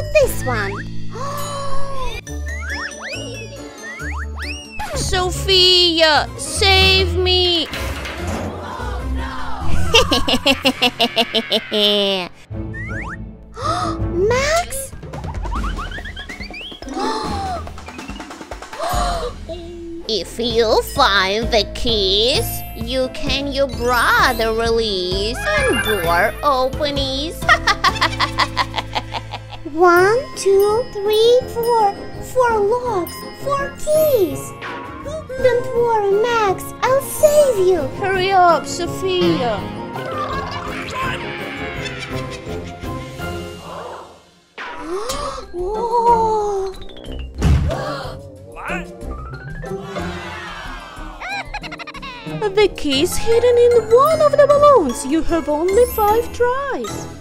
with this one. Sofia, save me! Maks? if you find the keys, you can your brother release and door openings. One, two, three, four. Four locks, four keys. Don't worry, Maks. I'll save you. Hurry up, Sofia. Whoa. The key's hidden in one of the balloons. You have only five tries.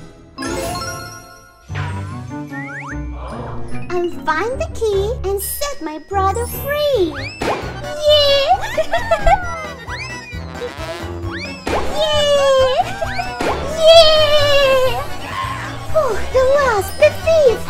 I'll find the key and set my brother free. Yeah! yeah! Yeah! Oh, the last, the fifth.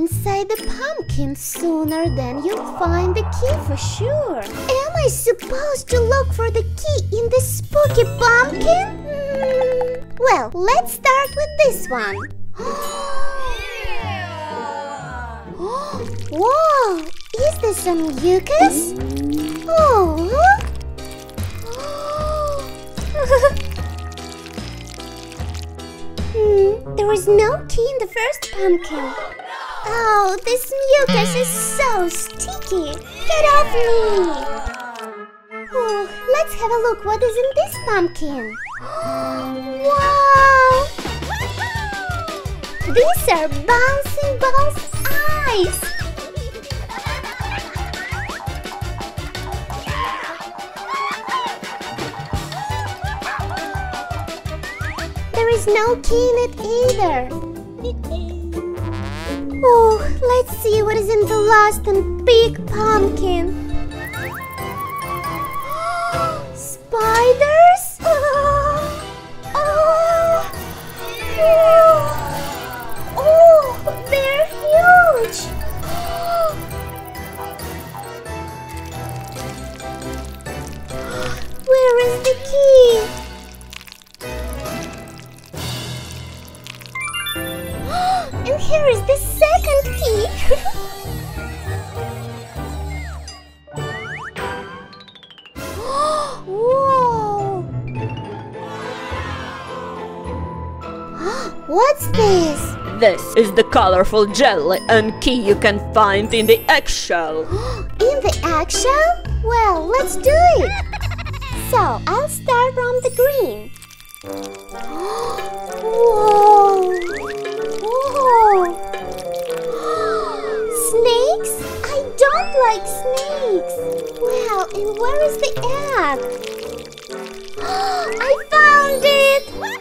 Inside the pumpkin sooner than you'll find the key for sure. Am I supposed to look for the key in the spooky pumpkin? Hmm, Well, let's start with this one. Whoa! Is this some mucus? Oh! Hmm, there is no key in the first pumpkin. Oh, this mucus is so sticky. Get off me! Oh, let's have a look what is in this pumpkin. wow! These are bouncing balls eyes. There is no key in it either. Oh, let's see what is in the last and big pumpkin. Spiders? Is the colorful jelly and key you can find in the eggshell. In the eggshell? Well, let's do it. So I'll start from the green. Whoa! Whoa! Snakes? I don't like snakes. Well, and where is the egg? I found it!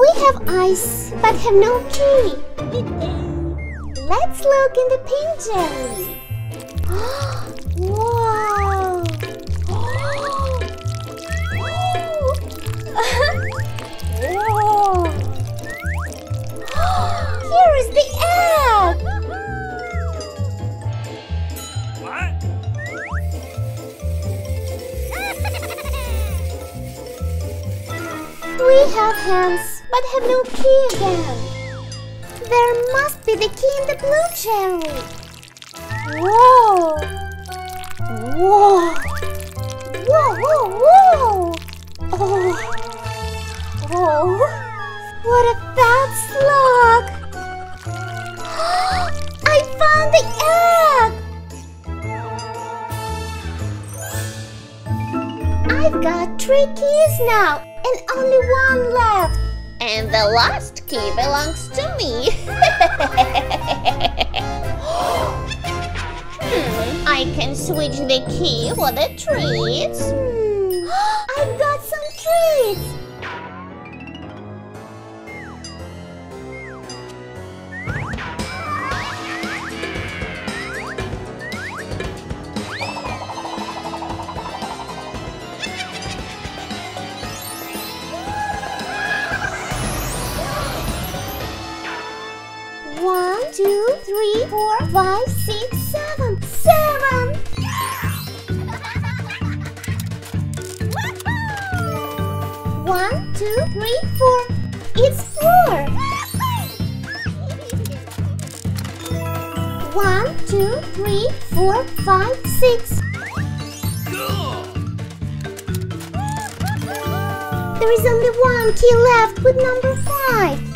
We have eyes, but have no key. Let's look in the pink jelly. wow! Whoa! Here is the egg! We have hands, but have no key again. There must be the key in the blue cherry. Whoa! Whoa! Whoa, whoa, whoa! Oh! Oh! What a fat slug! I found the egg! I've got three keys now, and only one left. And the last key belongs to me. I can switch the key for the treats. I've got some treats. Five, six, seven. Seven! One, two, three, four. It's four. One, two, three, four, five, six. There is only one key left with number five.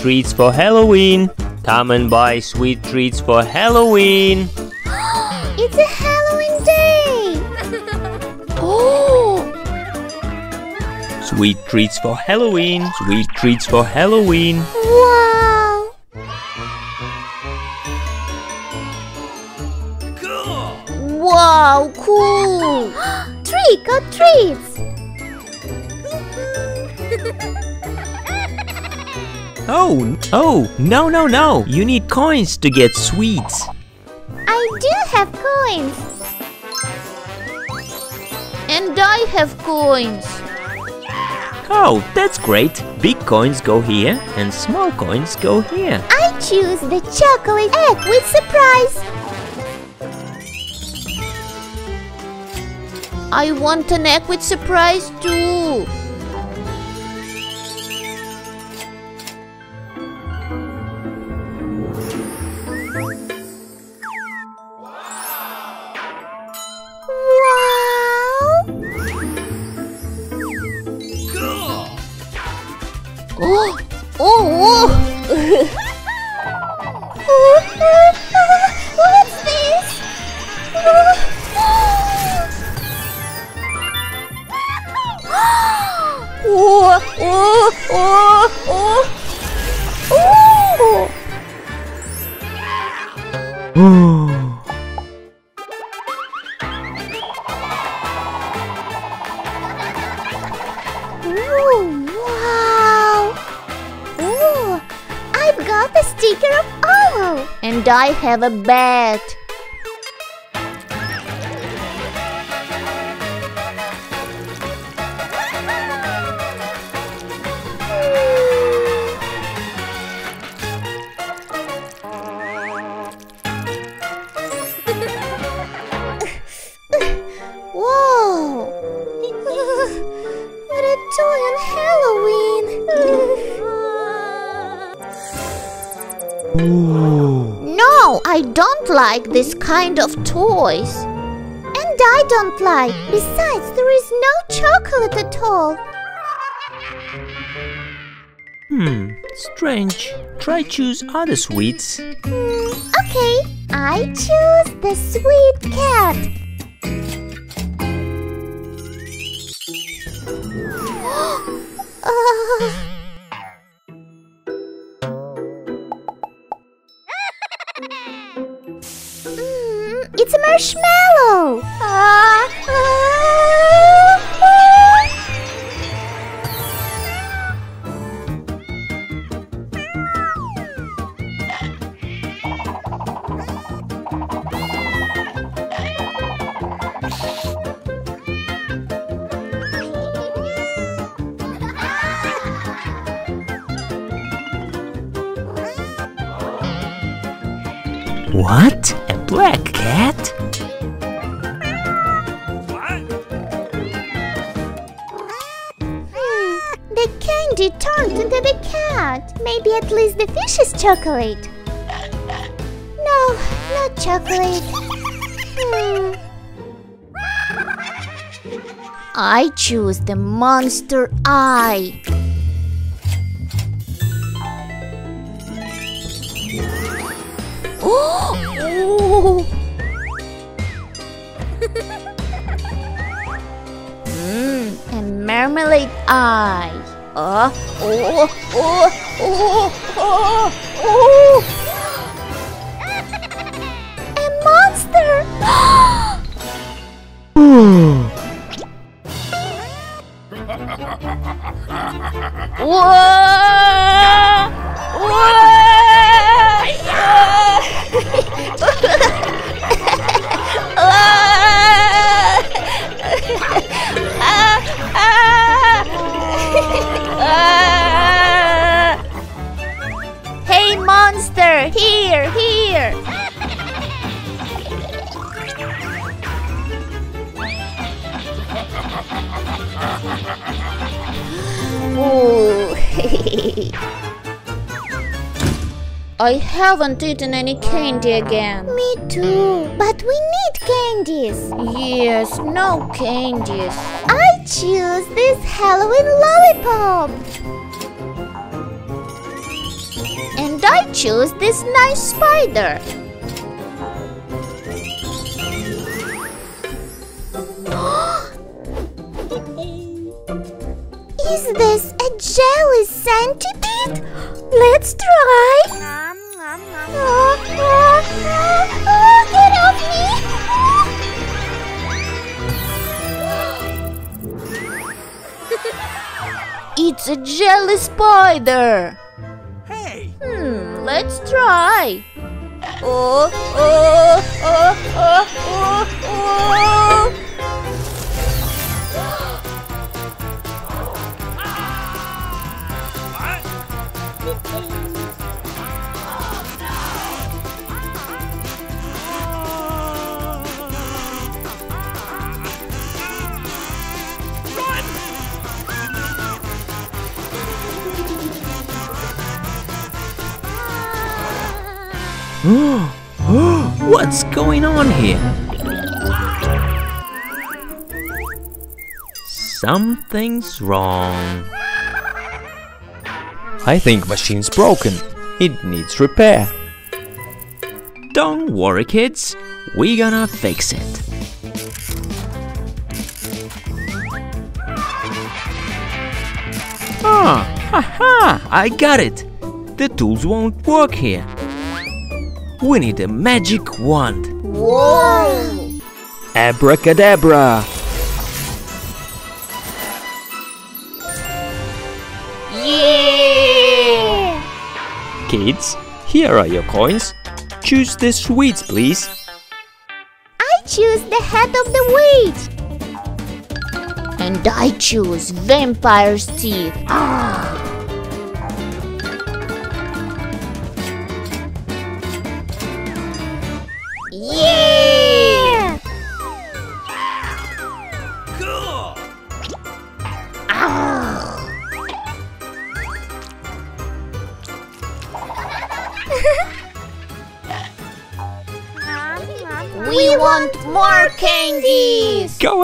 Treats for Halloween. Come and buy sweet treats for Halloween. It's a Halloween day! oh! Sweet treats for Halloween. Sweet treats for Halloween. Wow! Cool! Wow, cool! Trick or treats! Oh, oh, no, no, no. You need coins to get sweets. I do have coins! And I have coins. Oh, that's great. Big coins go here and small coins go here. I choose the chocolate egg with surprise! I want an egg with surprise too. Have a bat. Like this kind of toys. And I don't like. Besides, there is no chocolate at all. Hmm, strange. Try choose other sweets. Hmm, okay, I choose the sweet cat. What? A black cat? Hmm, the candy turned into the cat. Maybe at least the fish is chocolate. No, not chocolate. Hmm. I choose the monster eye. Marmalade eye. Uh, oh, oh, oh, oh, oh. A monster! Whoa! I haven't eaten any candy again. Me too. But we need candies. Yes, no candies. I choose this Halloween lollipop. And I choose this nice spider. Is this a jelly centipede? Let's try. It's a jelly spider. Hey! Hmm, let's try. Oh, oh, oh, oh, oh, oh. Going on here? Something's wrong. I think machine's broken. It needs repair. Don't worry, kids. We're gonna fix it. Ah, haha! I got it. The tools won't work here. We need a magic wand. Whoa! Abracadabra! Yeah! Kids, here are your coins. Choose the sweets, please. I choose the head of the witch. And I choose vampire's teeth. Yeah!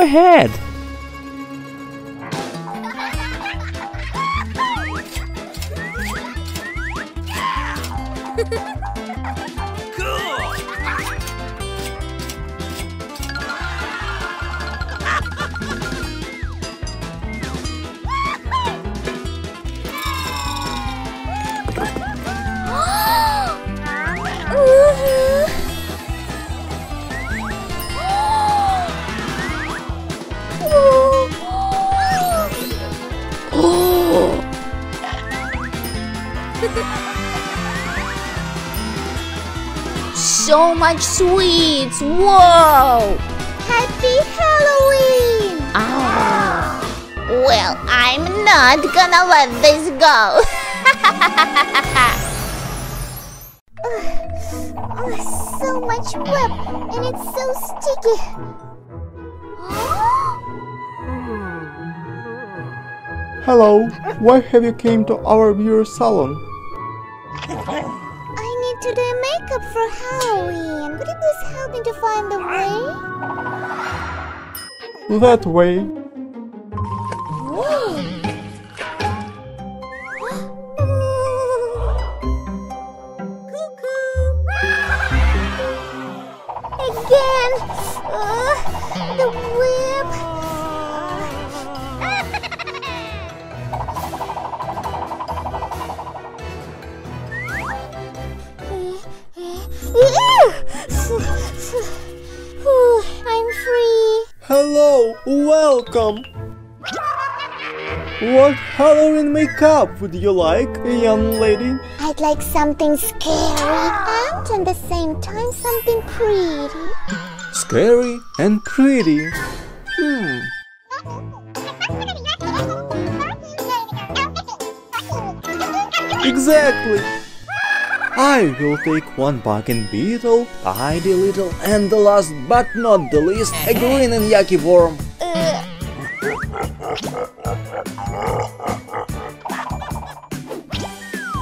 ahead. Whoa! Happy Halloween! Ah. Well, I'm not gonna let this go. Oh, so much web and it's so sticky. Hello, why have you came to our beauty salon? I need to up for Halloween. You please help me to find the way? That way. Whoa. Welcome. What Halloween makeup would you like, young lady? I'd like something scary and at the same time something pretty. Scary and pretty. Hmm. Exactly. I will take one bugging beetle, tidy little, and the last but not the least, a green and yucky worm.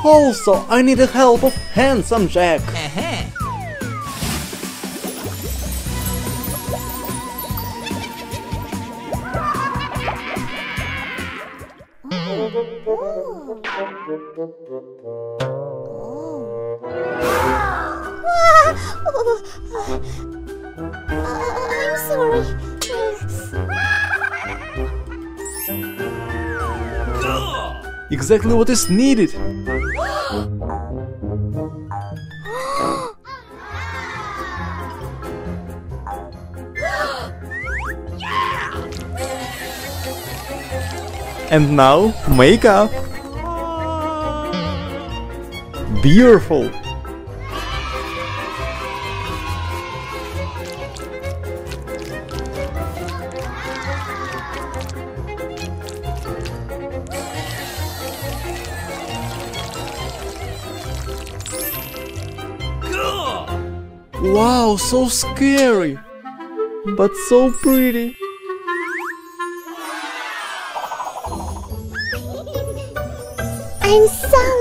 Also, I need the help of Handsome Jack. Exactly what is needed. And now, makeup. Beautiful. Wow, so scary. But so pretty. I'm Sally.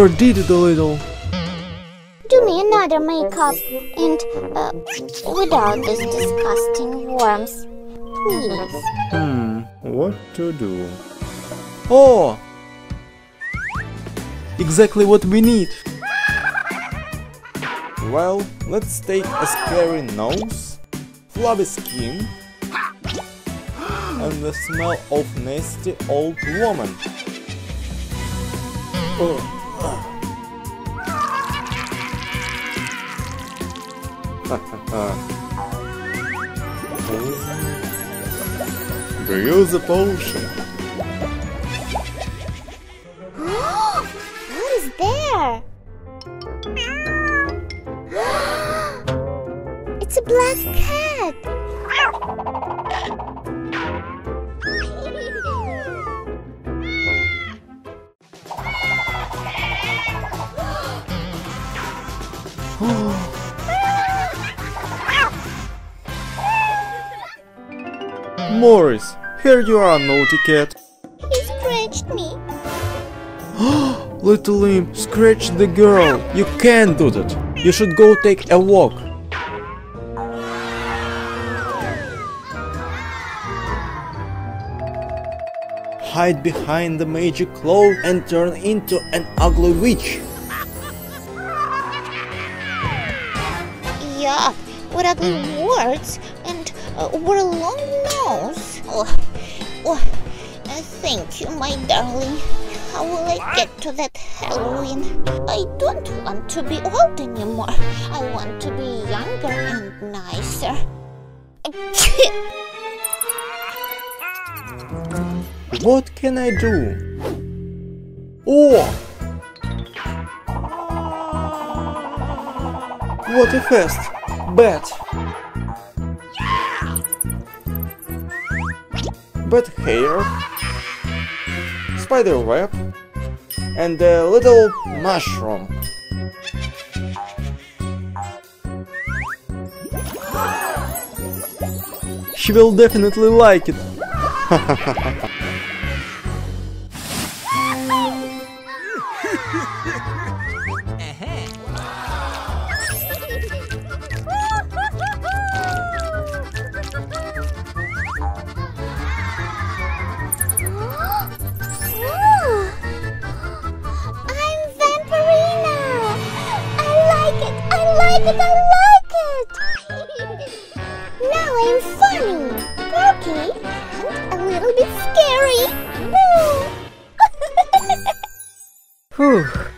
Overdid it a little. Do me another makeup and uh, without these disgusting worms. Please. Hmm, what to do? Oh! Exactly what we need. Well, let's take a scary nose, flabby skin, and the smell of nasty old woman. Oh. Use a potion. Oh, what is there? it's a black cat. Here you are, naughty cat. He scratched me. Little imp, scratch the girl. You can't do that. You should go take a walk. Hide behind the magic cloak and turn into an ugly witch. Yeah, what ugly hmm. words and uh, what a long nose. Oh, oh, uh, thank you, my darling. How will I get to that Halloween? I don't want to be old anymore. I want to be younger and nicer. What can I do? Oh! What a fest! Bat! Bat hair, spider web, and a little mushroom. She will definitely like it. I like it! now I'm funny, quirky, and a little bit scary. Whew.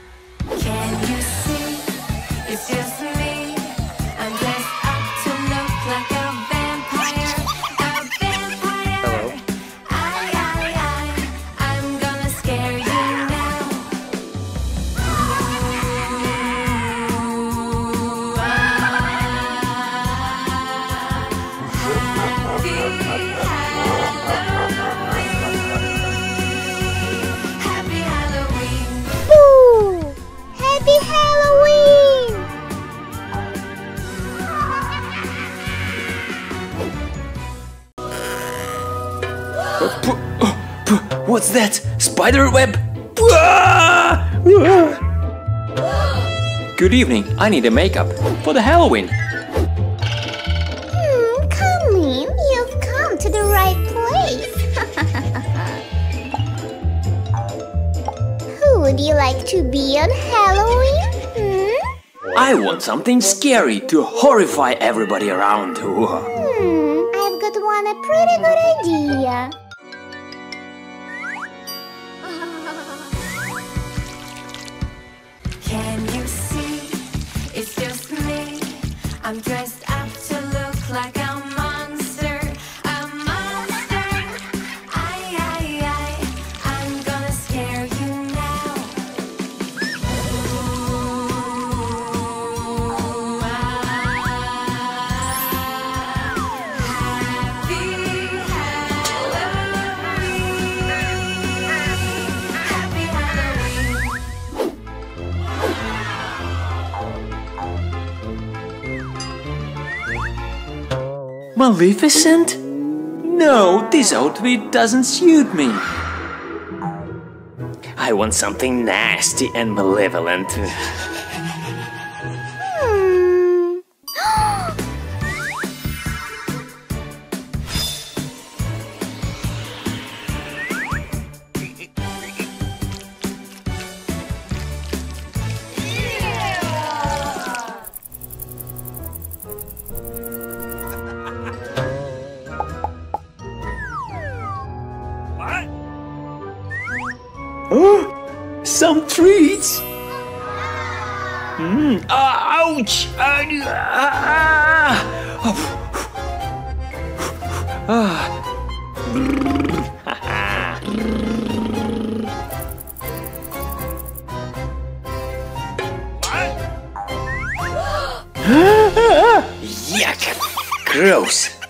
Spider web? Good evening. I need a makeup for the Halloween. Hmm, come in. You've come to the right place. Who would you like to be on Halloween? Hmm? I want something scary to horrify everybody around. Hmm, I've got one a pretty good idea. I'm dressed Maleficent? No, this outfit doesn't suit me. I want something nasty and malevolent. Some treats. Mm. Ah, ouch! Ah, ah, ah. Yuck! Gross!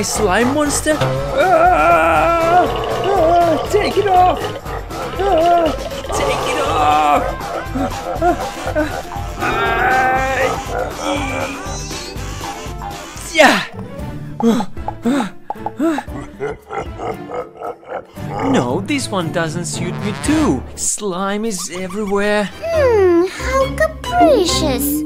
By slime monster? Ah! Ah! Take it off! Ah! Take it off! Ah! Yeah! No, this one doesn't suit me too. Slime is everywhere. Hmm, how capricious.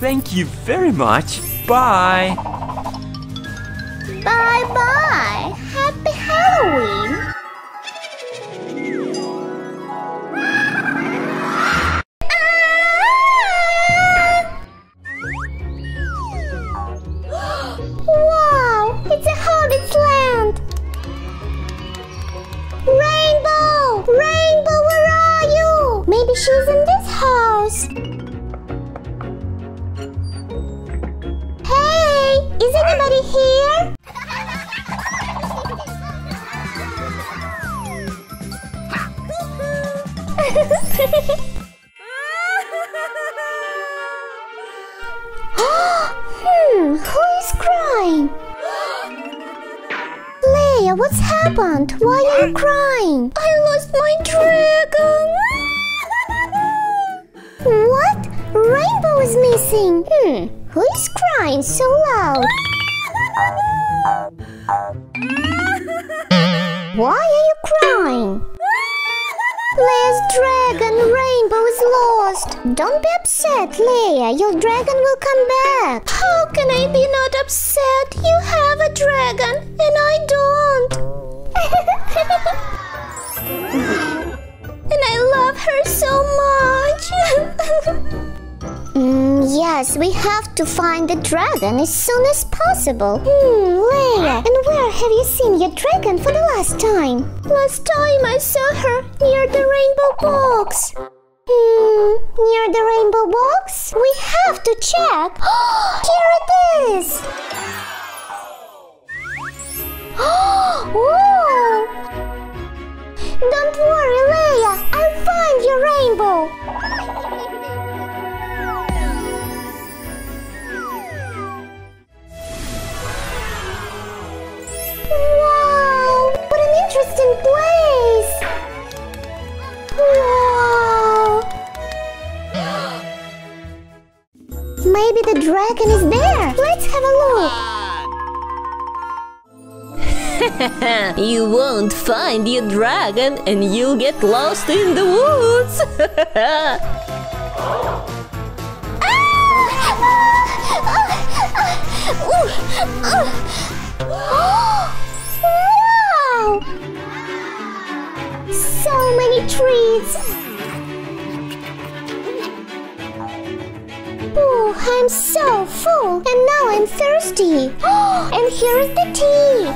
Thank you very much. Bye. Bye bye. Happy Halloween. Leia's dragon Rainbow is lost. Don't be upset, Leia. Your dragon will come back. How can I be not upset? You have a dragon and I don't. and I love her so much. Mm, yes, we have to find the dragon as soon as possible. Hmm, Leia, and where have you seen your dragon for the last time? Last time I saw her near the rainbow box. Hmm, near the rainbow box? We have to check. Here it is. Don't worry, Leia. I'll find your rainbow. Wow! What an interesting place! Wow! Maybe the dragon is there. Let's have a look. You won't find your dragon and you'll get lost in the woods. Ah! Ah! Ah! wow! So many trees. Oh, I'm so full and now I'm thirsty. and here's the tea.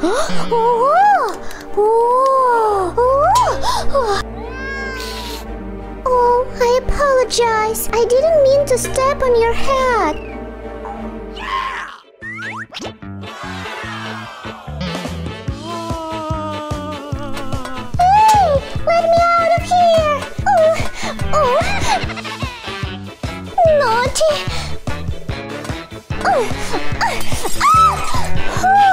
oh, oh, oh. Oh, I apologize. I didn't mean to step on your hat. Hey, let me out of here. Oh, oh. Naughty. Oh. oh, oh.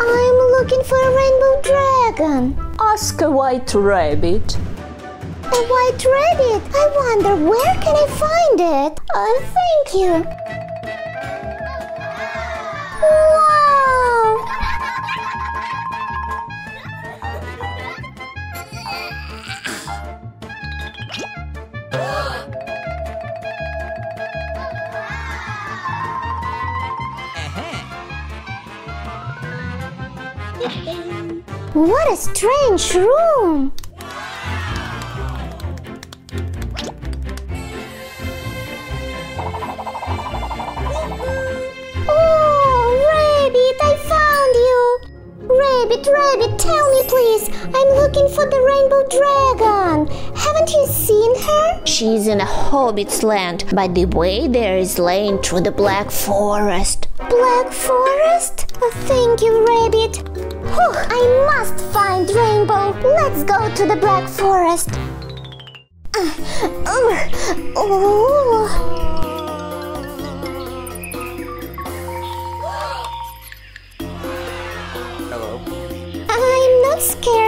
I'm looking for a rainbow dragon. Ask a white rabbit. A white rabbit. I wonder where can I find it? Oh, thank you. Wow! What a strange room! Oh, Rabbit, I found you! Rabbit, Rabbit, tell me please. I'm looking for the rainbow dragon. Haven't you seen her? She's in a hobbit's land by the way there is lane through the black forest. Black Forest? Oh, thank you, Rabbit. Whew, I must find Rainbow. Let's go to the Black Forest. Uh, oh, oh. Hello. I'm not scared.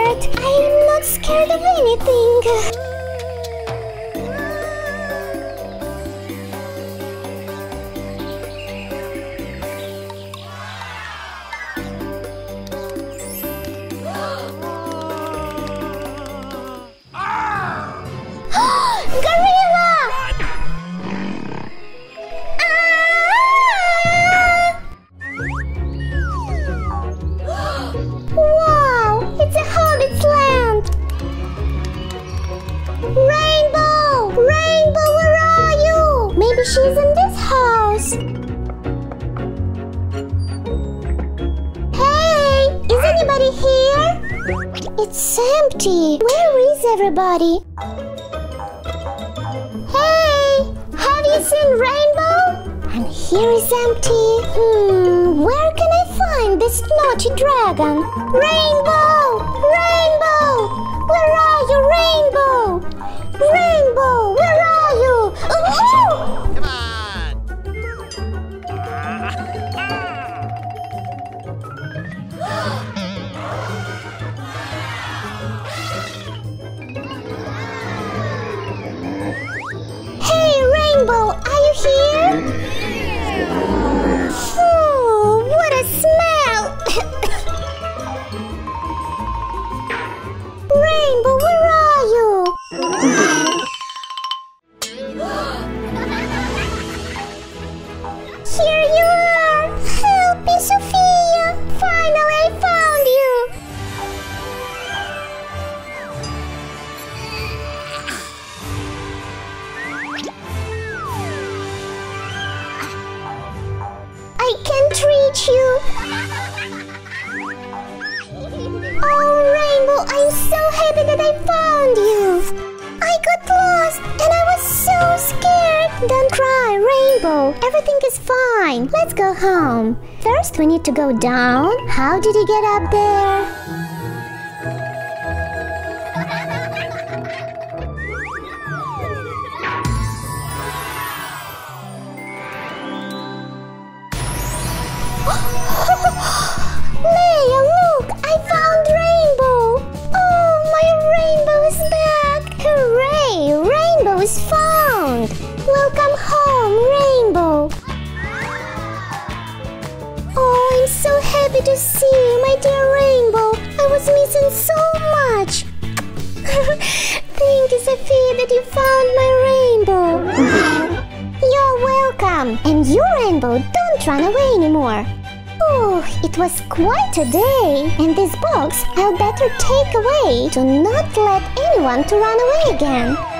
quite a day. And this box I'll better take away to not let anyone to run away again.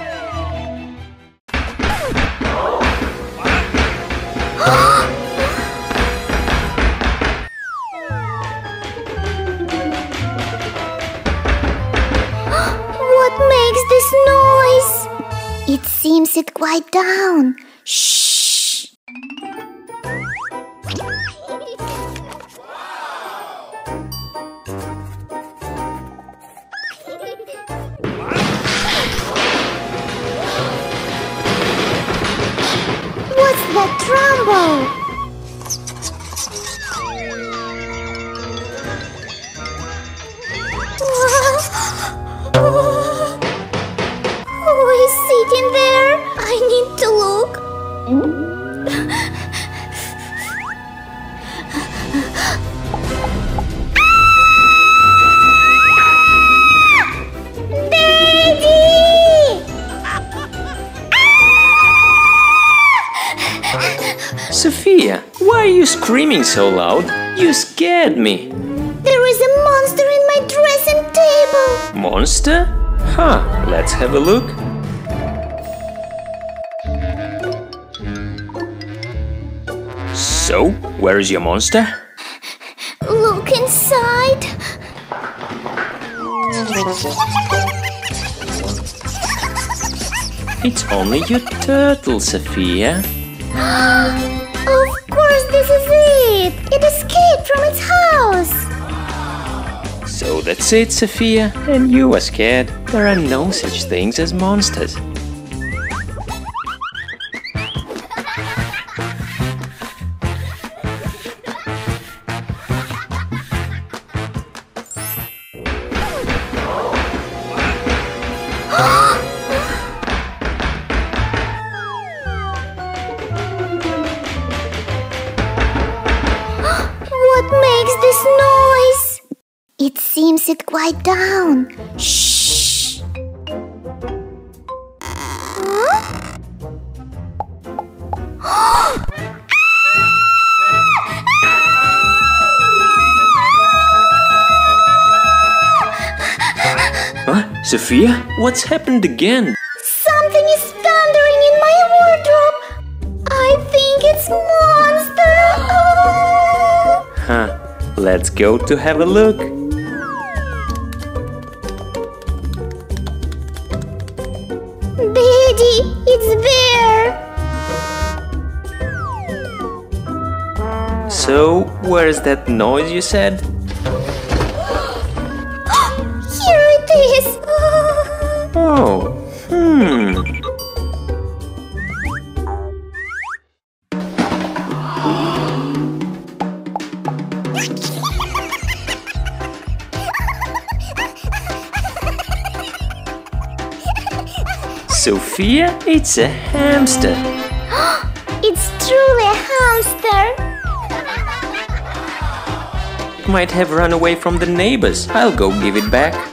so loud? You scared me. There is a monster in my dressing table. Monster? Huh, let's have a look. So, where is your monster? Look inside. It's only your turtle, Sofia. That's it, Sofia. And you were scared. There are no such things as monsters. lie down. Shh. Huh? Sofia, what's happened again? Something is thundering in my wardrobe. I think it's monster. Huh. Let's go to have a look. That noise you said? Here it is! Oh, hmm. Sofia, it's a hamster. It's truly a hamster! It might have run away from the neighbors. I'll go give it back.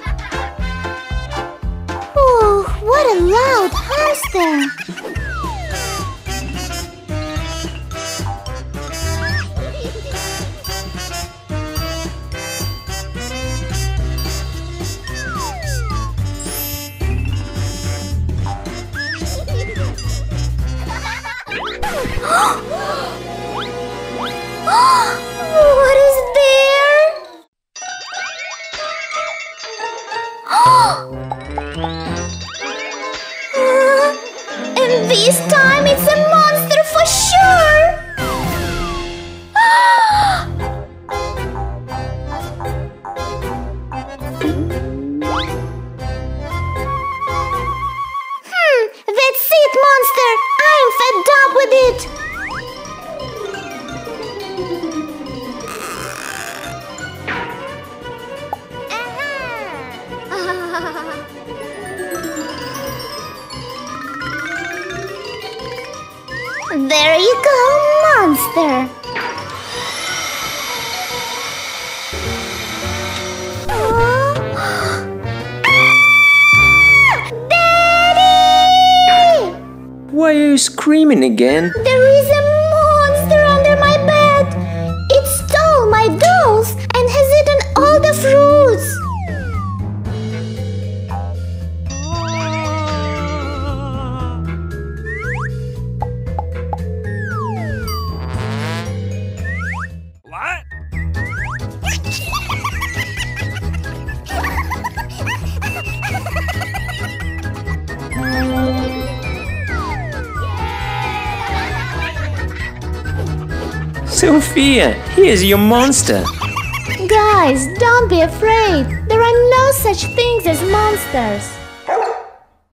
Again? Sofia, is your monster. Guys, don't be afraid! There are no such things as monsters!